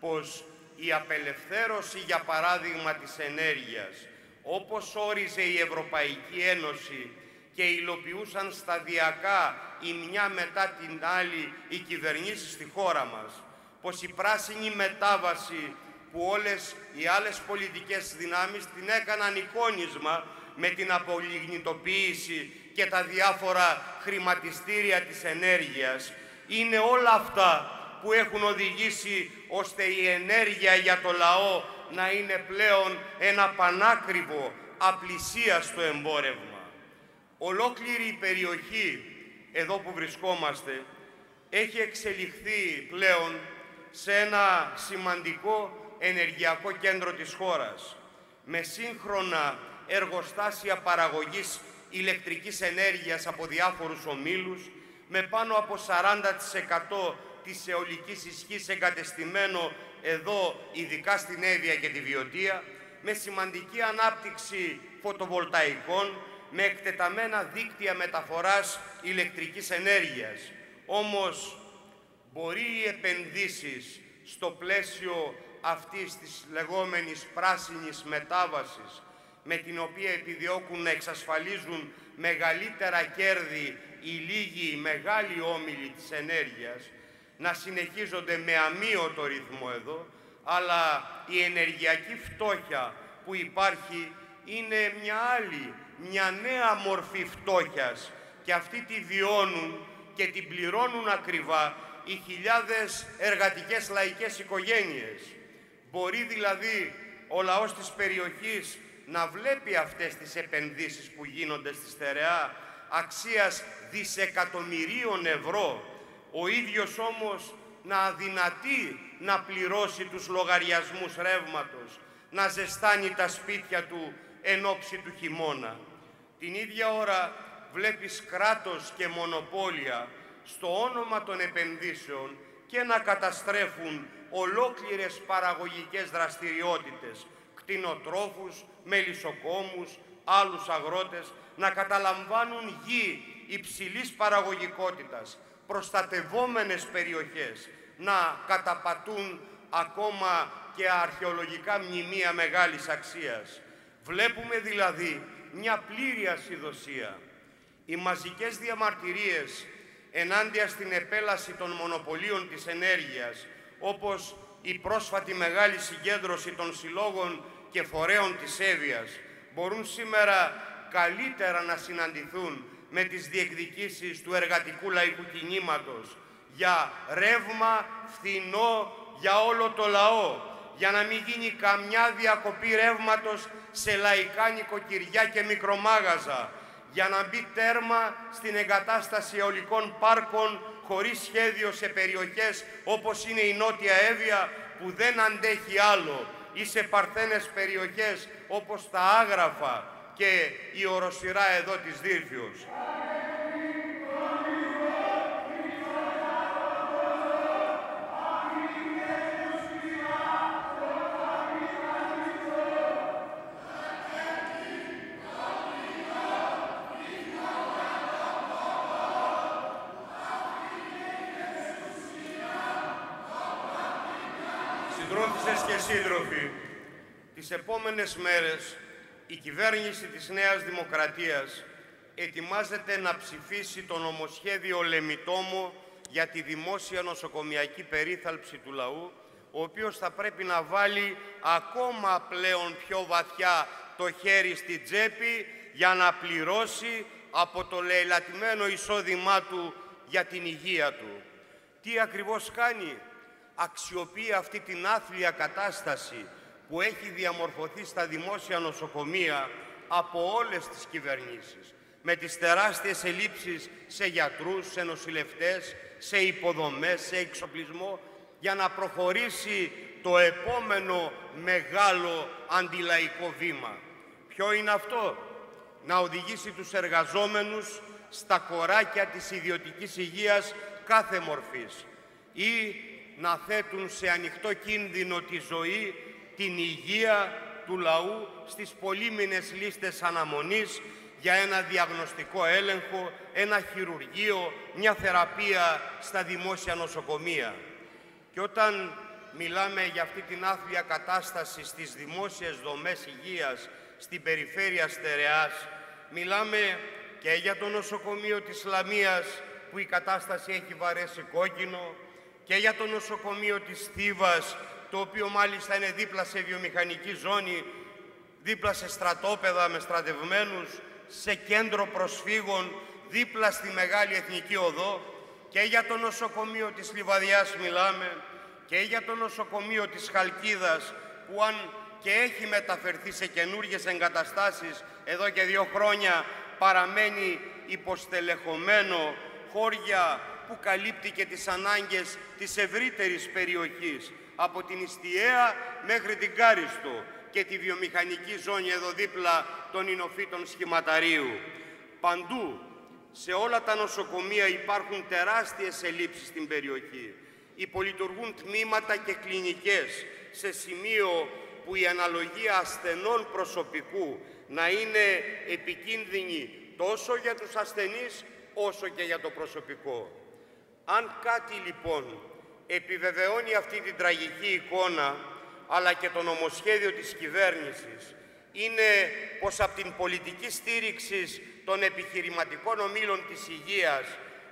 πως η απελευθέρωση, για παράδειγμα, της ενέργειας, όπως όριζε η Ευρωπαϊκή Ένωση και υλοποιούσαν σταδιακά η μια μετά την άλλη οι κυβερνήσεις στη χώρα μας, πως η πράσινη μετάβαση που όλες οι άλλες πολιτικές δυνάμεις την έκαναν εικόνισμα με την απολιγνητοποίηση και τα διάφορα χρηματιστήρια της ενέργειας, είναι όλα αυτά που έχουν οδηγήσει ώστε η ενέργεια για το λαό να είναι πλέον ένα πανάκριβο απλησίαστο εμπόρευμα. Ολόκληρη η περιοχή εδώ που βρισκόμαστε έχει εξελιχθεί πλέον σε ένα σημαντικό ενεργειακό κέντρο της χώρας με σύγχρονα εργοστάσια παραγωγής ηλεκτρικής ενέργειας από διάφορους ομίλους με πάνω από 40% της αιωλικής ισχύς εγκατεστημένο εδώ, ειδικά στην Εύβοια και τη Βιωτία, με σημαντική ανάπτυξη φωτοβολταϊκών, με εκτεταμένα δίκτυα μεταφοράς ηλεκτρικής ενέργειας. Όμως, μπορεί οι επενδύσεις στο πλαίσιο αυτής της λεγόμενης πράσινης μετάβασης, με την οποία επιδιώκουν να εξασφαλίζουν μεγαλύτερα κέρδη οι λίγοι, οι μεγάλοι όμιλοι της ενέργειας, να συνεχίζονται με αμύωτο ρυθμό εδώ, αλλά η ενεργειακή φτώχεια που υπάρχει είναι μια άλλη, μια νέα μορφή φτώχειας και αυτή τη βιώνουν και την πληρώνουν ακριβά οι χιλιάδες εργατικές λαϊκές οικογένειες. Μπορεί δηλαδή ο λαός της περιοχής να βλέπει αυτές τις επενδύσεις που γίνονται στη στερεά αξίας δισεκατομμυρίων ευρώ, ο ίδιος όμως να αδυνατεί να πληρώσει τους λογαριασμούς ρεύματος, να ζεστάνει τα σπίτια του εν ώψη του χειμώνα. Την ίδια ώρα βλέπεις κράτος και μονοπόλια στο όνομα των επενδύσεων και να καταστρέφουν ολόκληρες παραγωγικές δραστηριότητες, κτηνοτρόφους, μελισσοκόμους, άλλους αγρότες, να καταλαμβάνουν γη υψηλής παραγωγικότητας, προστατευόμενες περιοχές, να καταπατούν ακόμα και αρχαιολογικά μνημεία μεγάλης αξίας. Βλέπουμε δηλαδή μια πλήρη ασυδοσία. Οι μαζικές διαμαρτυρίες ενάντια στην επέλαση των μονοπωλίων της ενέργειας, όπως η πρόσφατη μεγάλη συγκέντρωση των συλλόγων και φορέων της Εύβοιας, μπορούν σήμερα καλύτερα να συναντηθούν με τις διεκδικήσεις του εργατικού λαϊκού κινήματος για ρεύμα φθηνό για όλο το λαό, για να μην γίνει καμιά διακοπή ρεύματος σε λαϊκά νοικοκυριά και μικρομάγαζα, για να μπει τέρμα στην εγκατάσταση αιωλικών πάρκων χωρίς σχέδιο σε περιοχές όπως είναι η Νότια Εύβοια που δεν αντέχει άλλο ή σε παρθένες περιοχές όπως τα Άγραφα και η οροσυρά εδώ της Δύρφιος. Τις επόμενες μέρες η κυβέρνηση της Νέας Δημοκρατίας ετοιμάζεται να ψηφίσει το νομοσχέδιο Λεμιτόμο για τη δημόσια νοσοκομιακή περίθαλψη του λαού, ο οποίος θα πρέπει να βάλει ακόμα πλέον πιο βαθιά το χέρι στη τσέπη για να πληρώσει από το λαιλατημένο εισόδημά του για την υγεία του. Τι ακριβώς κάνει; Αξιοποιεί αυτή την άθλια κατάσταση που έχει διαμορφωθεί στα δημόσια νοσοκομεία από όλες τις κυβερνήσεις με τις τεράστιες ελλείψεις σε γιατρούς, σε νοσηλευτές, σε υποδομές, σε εξοπλισμό για να προχωρήσει το επόμενο μεγάλο αντιλαϊκό βήμα. Ποιο είναι αυτό; Να οδηγήσει τους εργαζόμενους στα κοράκια της ιδιωτικής υγείας κάθε μορφής ή να θέτουν σε ανοιχτό κίνδυνο τη ζωή, την υγεία του λαού στις πολύμηνες λίστες αναμονής για ένα διαγνωστικό έλεγχο, ένα χειρουργείο, μια θεραπεία στα δημόσια νοσοκομεία. Και όταν μιλάμε για αυτή την άθλια κατάσταση στις δημόσιες δομές υγείας στην περιφέρεια Στερεάς, μιλάμε και για το νοσοκομείο της Λαμίας που η κατάσταση έχει βαρέσει κόκκινο, και για το νοσοκομείο της Θήβας, το οποίο μάλιστα είναι δίπλα σε βιομηχανική ζώνη, δίπλα σε στρατόπεδα με στρατευμένους, σε κέντρο προσφύγων, δίπλα στη Μεγάλη Εθνική Οδό. Και για το νοσοκομείο της Λιβαδιάς μιλάμε και για το νοσοκομείο της Χαλκίδας που αν και έχει μεταφερθεί σε καινούργιες εγκαταστάσεις εδώ και δύο χρόνια παραμένει υποστελεχωμένο χώρια που καλύπτει και τις ανάγκες της ευρύτερης περιοχής από την Ιστιαία μέχρι την Κάριστο και τη βιομηχανική ζώνη εδώ δίπλα των Ινοφύτων Σχηματαρίου. Παντού, σε όλα τα νοσοκομεία υπάρχουν τεράστιες ελλείψεις στην περιοχή. Υπολειτουργούν τμήματα και κλινικές σε σημείο που η αναλογία ασθενών προσωπικού να είναι επικίνδυνη τόσο για τους ασθενείς όσο και για το προσωπικό. Αν κάτι λοιπόν επιβεβαιώνει αυτή την τραγική εικόνα αλλά και το νομοσχέδιο της κυβέρνησης είναι πως από την πολιτική στήριξη των επιχειρηματικών ομίλων της υγείας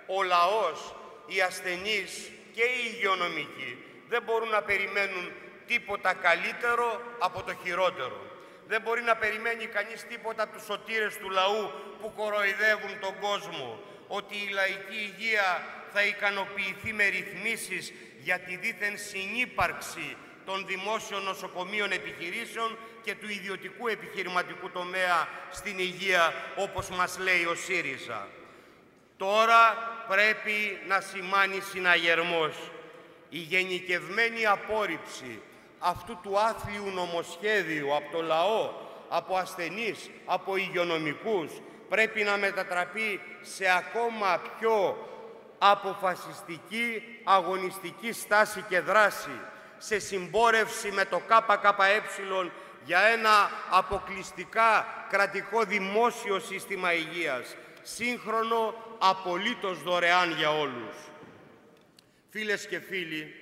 ο λαός, οι ασθενείς και οι υγειονομικοί δεν μπορούν να περιμένουν τίποτα καλύτερο από το χειρότερο. Δεν μπορεί να περιμένει κανείς τίποτα από τους σωτήρες του λαού που κοροϊδεύουν τον κόσμο, ότι η λαϊκή υγεία θα ικανοποιηθεί με ρυθμίσεις για τη δίθεν συνύπαρξη των δημόσιων νοσοκομείων επιχειρήσεων και του ιδιωτικού επιχειρηματικού τομέα στην υγεία, όπως μας λέει ο ΣΥΡΙΖΑ. Τώρα πρέπει να σημάνει συναγερμός. Η γενικευμένη απόρριψη αυτού του άθλιου νομοσχέδιου από το λαό, από ασθενείς, από υγειονομικούς, πρέπει να μετατραπεί σε ακόμα πιο αποφασιστική αγωνιστική στάση και δράση, σε συμπόρευση με το ΚΚΕ για ένα αποκλειστικά κρατικό δημόσιο σύστημα υγείας, σύγχρονο, απολύτως δωρεάν για όλους. Φίλες και φίλοι,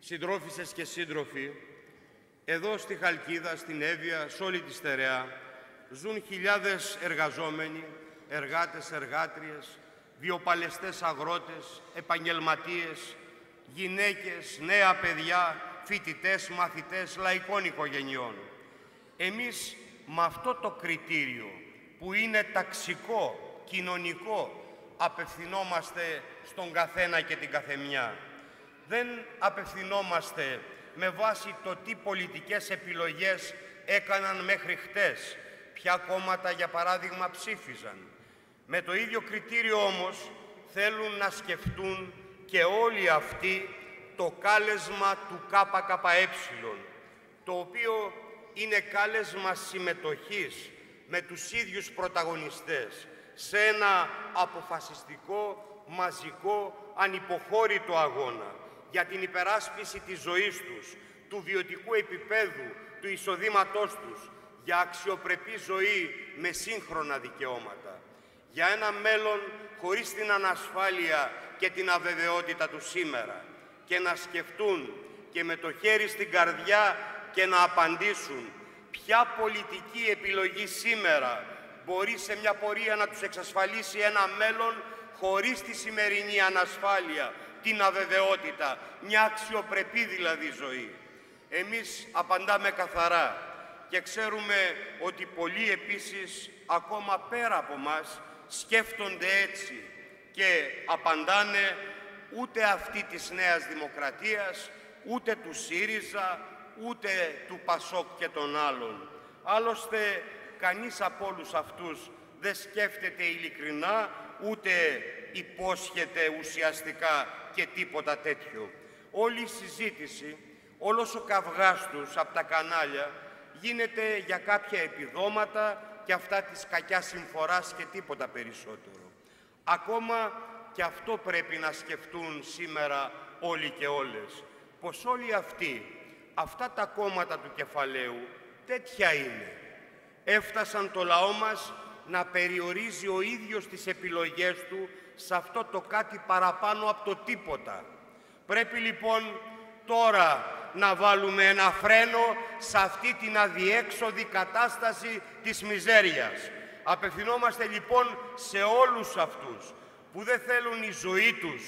συντρόφισσες και σύντροφοι, εδώ στη Χαλκίδα, στην Εύβοια, σε όλη τη Στερεά, ζουν χιλιάδες εργαζόμενοι, εργάτες, εργάτριες, βιοπαλαιστές αγρότες, επαγγελματίες, γυναίκες, νέα παιδιά, φοιτητές, μαθητές, λαϊκών οικογενειών. Εμείς με αυτό το κριτήριο που είναι ταξικό, κοινωνικό, απευθυνόμαστε στον καθένα και την καθεμιά. Δεν απευθυνόμαστε με βάση το τι πολιτικές επιλογές έκαναν μέχρι χτες, ποια κόμματα για παράδειγμα ψήφιζαν. Με το ίδιο κριτήριο όμως θέλουν να σκεφτούν και όλοι αυτοί το κάλεσμα του ΚΚΕ, το οποίο είναι κάλεσμα συμμετοχής με τους ίδιους πρωταγωνιστές σε ένα αποφασιστικό, μαζικό, ανυποχώρητο αγώνα για την υπεράσπιση της ζωής τους, του βιωτικού επίπεδου, του εισοδήματός τους, για αξιοπρεπή ζωή με σύγχρονα δικαιώματα, για ένα μέλλον χωρίς την ανασφάλεια και την αβεβαιότητα του σήμερα και να σκεφτούν και με το χέρι στην καρδιά και να απαντήσουν ποια πολιτική επιλογή σήμερα μπορεί σε μια πορεία να τους εξασφαλίσει ένα μέλλον χωρίς τη σημερινή ανασφάλεια, την αβεβαιότητα, μια αξιοπρεπή δηλαδή ζωή. Εμείς απαντάμε καθαρά και ξέρουμε ότι πολλοί επίσης ακόμα πέρα από μας σκέφτονται έτσι και απαντάνε ούτε αυτή της Νέας Δημοκρατίας, ούτε του ΣΥΡΙΖΑ, ούτε του ΠΑΣΟΚ και των άλλων. Άλλωστε, κανείς από όλους αυτούς δεν σκέφτεται ειλικρινά, ούτε υπόσχεται ουσιαστικά και τίποτα τέτοιο. Όλη η συζήτηση, όλος ο καυγάς τους από τα κανάλια γίνεται για κάποια επιδόματα και αυτά της κακιάς συμφοράς και τίποτα περισσότερο. Ακόμα και αυτό πρέπει να σκεφτούν σήμερα όλοι και όλες. Πως όλοι αυτοί, αυτά τα κόμματα του κεφαλαίου, τέτοια είναι. Έφτασαν το λαό μας να περιορίζει ο ίδιος τις επιλογές του σε αυτό το κάτι παραπάνω από το τίποτα. Πρέπει λοιπόν τώρα να βάλουμε ένα φρένο σε αυτή την αδιέξοδη κατάσταση της μιζέριας. Απευθυνόμαστε λοιπόν σε όλους αυτούς που δεν θέλουν η ζωή τους,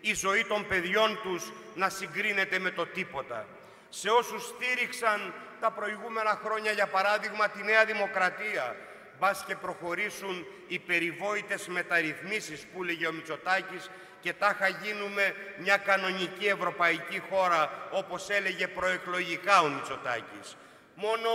η ζωή των παιδιών τους να συγκρίνεται με το τίποτα. Σε όσους στήριξαν τα προηγούμενα χρόνια, για παράδειγμα, τη Νέα Δημοκρατία, μπας και προχωρήσουν οι περιβόητες μεταρρυθμίσεις που έλεγε ο Μητσοτάκης και τάχα γίνουμε μια κανονική ευρωπαϊκή χώρα, όπως έλεγε προεκλογικά ο Μητσοτάκης. Μόνο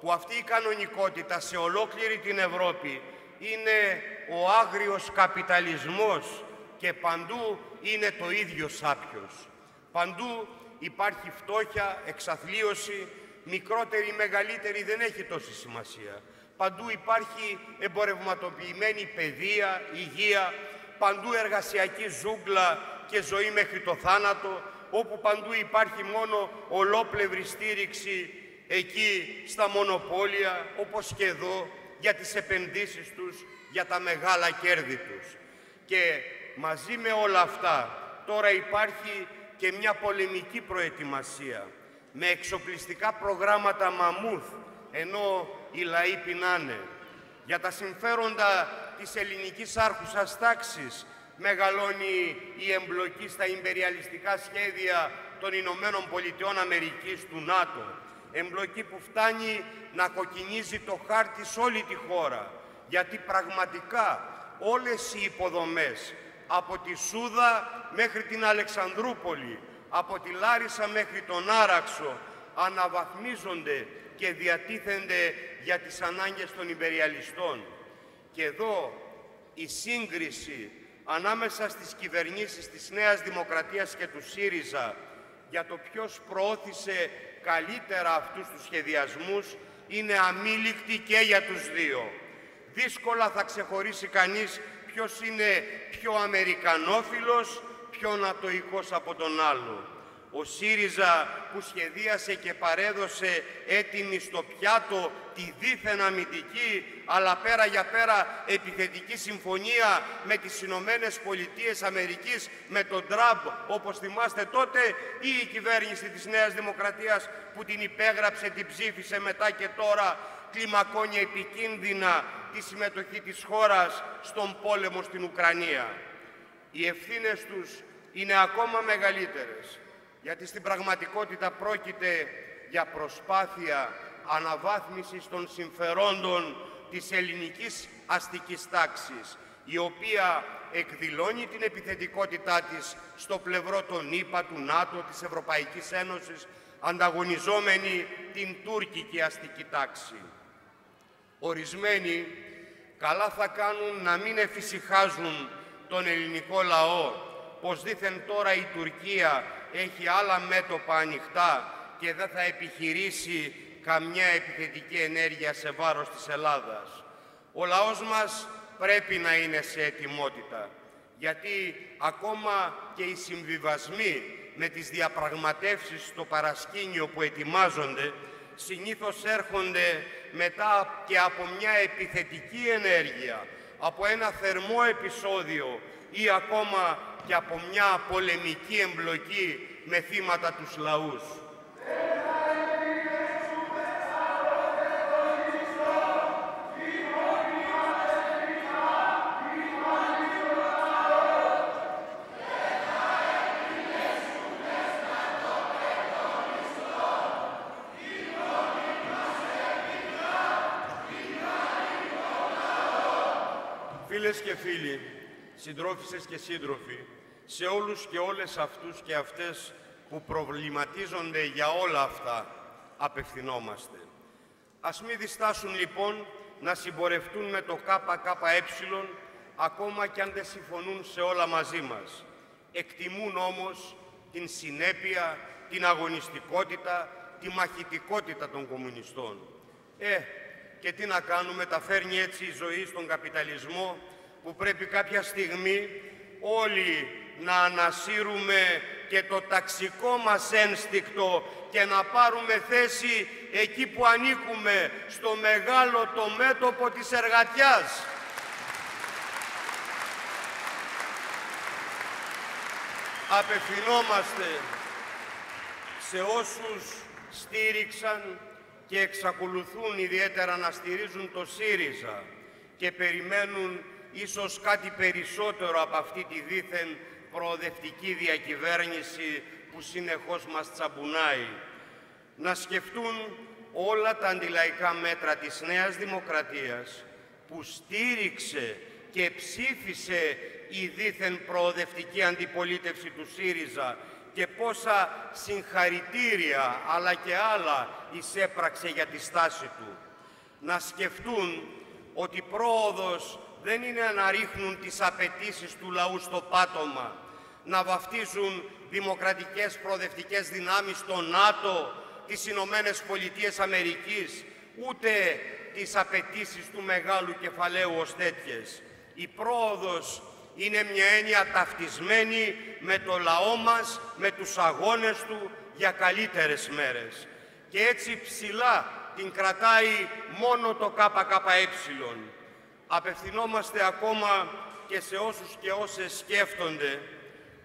που αυτή η κανονικότητα σε ολόκληρη την Ευρώπη είναι ο άγριος καπιταλισμός και παντού είναι το ίδιο σάπιος. Παντού υπάρχει φτώχεια, εξαθλίωση, μικρότερη ή μεγαλύτερη δεν έχει τόση σημασία. Παντού υπάρχει εμπορευματοποιημένη παιδεία, υγεία, παντού εργασιακή ζούγκλα και ζωή μέχρι το θάνατο, όπου παντού υπάρχει μόνο ολόπλευρη στήριξη εκεί στα μονοπόλια, όπως και εδώ, για τις επενδύσεις τους, για τα μεγάλα κέρδη τους. Και μαζί με όλα αυτά, τώρα υπάρχει και μια πολεμική προετοιμασία, με εξοπλιστικά προγράμματα μαμούθ, ενώ οι λαοί πεινάνε. Για τα συμφέροντα της ελληνικής άρχουσας τάξης μεγαλώνει η εμπλοκή στα ιμπεριαλιστικά σχέδια των Ηνωμένων Πολιτειών Αμερικής του ΝΑΤΟ. Εμπλοκή που φτάνει να κοκκινίζει το χάρτη σε όλη τη χώρα. Γιατί πραγματικά όλες οι υποδομές από τη Σούδα μέχρι την Αλεξανδρούπολη, από τη Λάρισα μέχρι τον Άραξο αναβαθμίζονται και διατίθενται για τις ανάγκες των υπεριαλιστών. Και εδώ η σύγκριση ανάμεσα στις κυβερνήσεις της Νέας Δημοκρατίας και του ΣΥΡΙΖΑ για το ποιος προώθησε καλύτερα αυτούς τους σχεδιασμούς είναι αμήλικτη και για τους δύο. Δύσκολα θα ξεχωρίσει κανείς ποιος είναι πιο αμερικανόφιλος, πιο νατοικός από τον άλλο ο ΣΥΡΙΖΑ που σχεδίασε και παρέδωσε έτοιμη στο πιάτο τη δίθεν αμυντική αλλά πέρα για πέρα επιθετική συμφωνία με τις Ηνωμένες Πολιτείες Αμερικής με τον Τραμπ όπως θυμάστε τότε ή η κυβέρνηση της Νέας Δημοκρατίας που την υπέγραψε, την ψήφισε μετά και τώρα κλιμακώνει επικίνδυνα τη συμμετοχή της χώρας στον πόλεμο στην Ουκρανία. Οι ευθύνες τους είναι ακόμα μεγαλύτερες γιατί στην πραγματικότητα πρόκειται για προσπάθεια αναβάθμισης των συμφερόντων της ελληνικής αστικής τάξης, η οποία εκδηλώνει την επιθετικότητά της στο πλευρό των ΗΠΑ, του ΝΑΤΟ, της Ευρωπαϊκής Ένωσης, ανταγωνιζόμενη την τουρκική αστική τάξη. Ορισμένοι καλά θα κάνουν να μην εφησυχάζουν τον ελληνικό λαό, πως δήθεν τώρα η Τουρκία έχει άλλα μέτωπα ανοιχτά και δεν θα επιχειρήσει καμιά επιθετική ενέργεια σε βάρος της Ελλάδας. Ο λαός μας πρέπει να είναι σε ετοιμότητα, γιατί ακόμα και οι συμβιβασμοί με τις διαπραγματεύσεις στο παρασκήνιο που ετοιμάζονται συνήθως έρχονται μετά και από μια επιθετική ενέργεια, από ένα θερμό επεισόδιο ή ακόμα και από μια πολεμική εμπλοκή με θύματα τους λαούς. Συντρόφισσες και σύντροφοι, σε όλους και όλες αυτούς και αυτές που προβληματίζονται για όλα αυτά απευθυνόμαστε. Ας μην διστάσουν λοιπόν να συμπορευτούν με το ΚΚΕ ακόμα και αν δεν συμφωνούν σε όλα μαζί μας. Εκτιμούν όμως την συνέπεια, την αγωνιστικότητα, τη μαχητικότητα των κομμουνιστών. Ε, και τι να κάνουμε, τα φέρνει έτσι η ζωή στον καπιταλισμό που πρέπει κάποια στιγμή όλοι να ανασύρουμε και το ταξικό μας ένστικτο και να πάρουμε θέση εκεί που ανήκουμε, στο μεγάλο το μέτωπο της εργατιάς. Απευθυνόμαστε σε όσους στήριξαν και εξακολουθούν ιδιαίτερα να στηρίζουν το ΣΥΡΙΖΑ και περιμένουν ίσως κάτι περισσότερο από αυτή τη δίθεν προοδευτική διακυβέρνηση που συνεχώς μας τσαμπουνάει. Να σκεφτούν όλα τα αντιλαϊκά μέτρα της Νέας Δημοκρατίας που στήριξε και ψήφισε η δίθεν προοδευτική αντιπολίτευση του ΣΥΡΙΖΑ και πόσα συγχαρητήρια αλλά και άλλα εισέπραξε για τη στάση του. Να σκεφτούν ότι πρόοδος δεν είναι να ρίχνουν τις απαιτήσεις του λαού στο πάτωμα, να βαφτίζουν δημοκρατικές προοδευτικές δυνάμεις στο ΝΑΤΟ, τις Ηνωμένες Πολιτείες Αμερικής, ούτε τις απαιτήσεις του μεγάλου κεφαλαίου ως τέτοιες. Η πρόοδος είναι μια έννοια ταυτισμένη με το λαό μας, με τους αγώνες του για καλύτερες μέρες. Και έτσι ψηλά την κρατάει μόνο το ΚΚΕ. Απευθυνόμαστε ακόμα και σε όσους και όσες σκέφτονται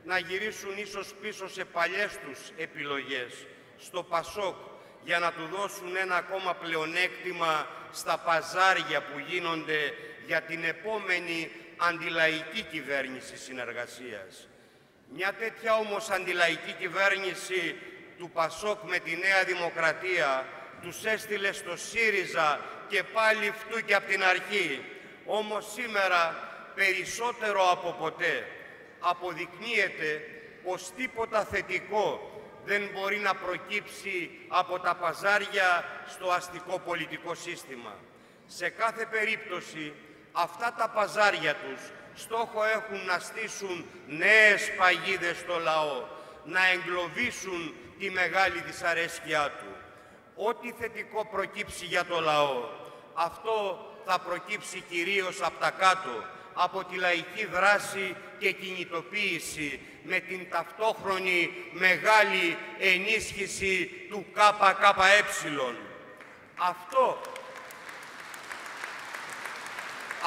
να γυρίσουν ίσως πίσω σε παλιές τους επιλογές, στο Πασόκ, για να του δώσουν ένα ακόμα πλεονέκτημα στα παζάρια που γίνονται για την επόμενη αντιλαϊκή κυβέρνηση συνεργασίας. Μια τέτοια όμως αντιλαϊκή κυβέρνηση του Πασόκ με τη Νέα Δημοκρατία τους έστειλε στο ΣΥΡΙΖΑ και πάλι φτού και από την αρχή. Όμως σήμερα περισσότερο από ποτέ αποδεικνύεται πως τίποτα θετικό δεν μπορεί να προκύψει από τα παζάρια στο αστικό πολιτικό σύστημα. Σε κάθε περίπτωση αυτά τα παζάρια τους στόχο έχουν να στήσουν νέες παγίδες στο λαό, να εγκλωβίσουν τη μεγάλη δυσαρέσκειά του. Ό,τι θετικό προκύψει για το λαό, αυτό θα προκύψει κυρίως από τα κάτω, από τη λαϊκή δράση και κινητοποίηση με την ταυτόχρονη μεγάλη ενίσχυση του ΚΚΕ. Αυτό,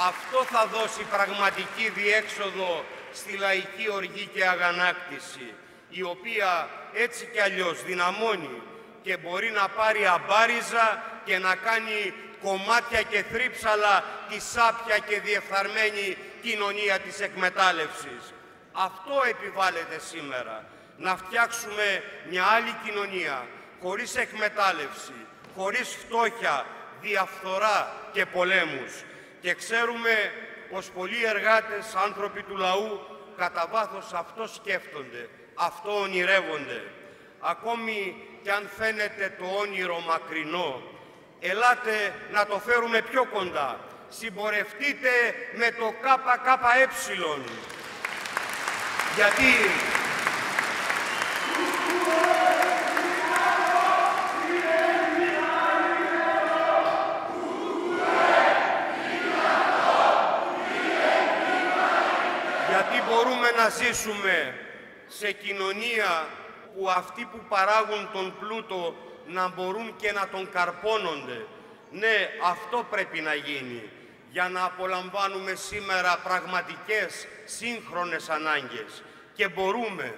αυτό θα δώσει πραγματική διέξοδο στη λαϊκή οργή και αγανάκτηση, η οποία έτσι κι αλλιώς δυναμώνει και μπορεί να πάρει αμπάριζα και να κάνει κομμάτια και θρύψαλα τη σάπια και διεφθαρμένη κοινωνία της εκμετάλλευσης. Αυτό επιβάλλεται σήμερα. Να φτιάξουμε μια άλλη κοινωνία, χωρίς εκμετάλλευση, χωρίς φτώχεια, διαφθορά και πολέμους. Και ξέρουμε πως πολλοί εργάτες, άνθρωποι του λαού, κατά βάθος αυτό σκέφτονται, αυτό ονειρεύονται. Ακόμη κι αν φαίνεται το όνειρο μακρινό, ελάτε να το φέρουμε πιο κοντά. Συμπορευτείτε με το ΚΚΕ. Γιατί γιατί μπορούμε να ζήσουμε σε κοινωνία που αυτοί που παράγουν τον πλούτο να μπορούν και να τον καρπώνονται. Ναι, αυτό πρέπει να γίνει για να απολαμβάνουμε σήμερα πραγματικές σύγχρονες ανάγκες. Και μπορούμε.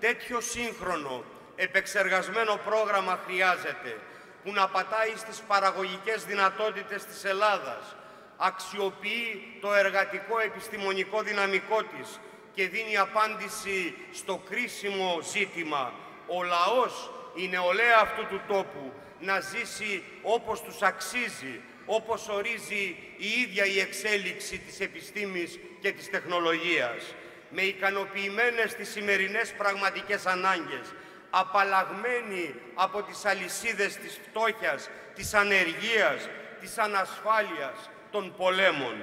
Τέτοιο σύγχρονο, επεξεργασμένο πρόγραμμα χρειάζεται που να πατάει στις παραγωγικές δυνατότητες της Ελλάδας, αξιοποιεί το εργατικό επιστημονικό δυναμικό της και δίνει απάντηση στο κρίσιμο ζήτημα. Ο λαός, η νεολαία αυτού του τόπου, να ζήσει όπως τους αξίζει, όπως ορίζει η ίδια η εξέλιξη της επιστήμης και της τεχνολογίας, με ικανοποιημένες τις σημερινές πραγματικές ανάγκες, απαλλαγμένοι από τις αλυσίδες της φτώχειας, της ανεργίας, της ανασφάλειας, των πολέμων.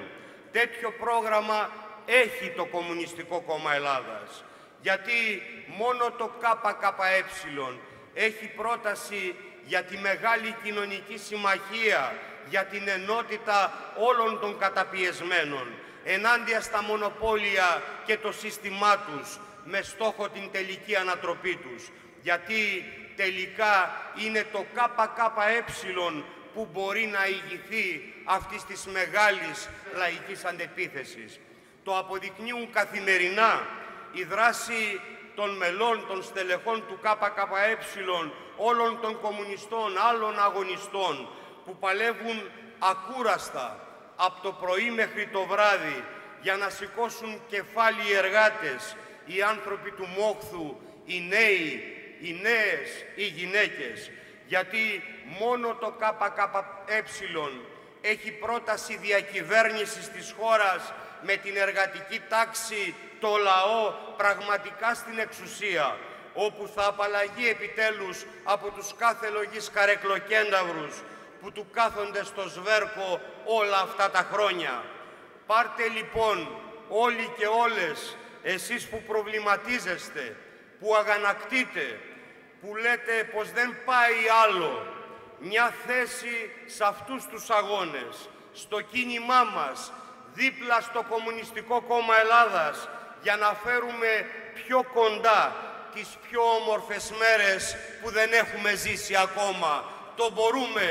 Τέτοιο πρόγραμμα έχει το Κομμουνιστικό Κόμμα Ελλάδας, γιατί μόνο το ΚΚΕ έχει πρόταση για τη μεγάλη κοινωνική συμμαχία, για την ενότητα όλων των καταπιεσμένων, ενάντια στα μονοπόλια και το σύστημά τους, με στόχο την τελική ανατροπή τους. Γιατί τελικά είναι το ΚΚΕ που μπορεί να ηγηθεί αυτής της μεγάλης λαϊκής αντεπίθεσης. Το αποδεικνύουν καθημερινά η δράση των μελών, των στελεχών του ΚΚΕ, όλων των κομμουνιστών, άλλων αγωνιστών, που παλεύουν ακούραστα από το πρωί μέχρι το βράδυ για να σηκώσουν κεφάλι οι εργάτες, οι άνθρωποι του Μόχθου, οι νέοι, οι νέες, οι γυναίκες. Γιατί μόνο το ΚΚΕ έχει πρόταση διακυβέρνησης της χώρας με την εργατική τάξη, το λαό, πραγματικά στην εξουσία, όπου θα απαλλαγεί επιτέλους από τους κάθε λογής καρεκλοκένταυρους που του κάθονται στο σβέρκο όλα αυτά τα χρόνια. Πάρτε λοιπόν όλοι και όλες εσείς που προβληματίζεστε, που αγανακτείτε, που λέτε πως δεν πάει άλλο, μια θέση σε αυτούς τους αγώνες, στο κίνημά μας, δίπλα στο Κομμουνιστικό Κόμμα Ελλάδας, για να φέρουμε πιο κοντά τις πιο όμορφες μέρες που δεν έχουμε ζήσει ακόμα. Το μπορούμε.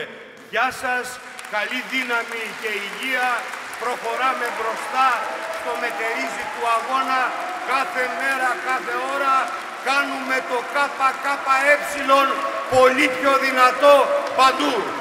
Γεια σας, καλή δύναμη και υγεία. Προχωράμε μπροστά στο μετερίζι του αγώνα κάθε μέρα, κάθε ώρα κάνουμε το ΚΚΕ πολύ πιο δυνατό παντού.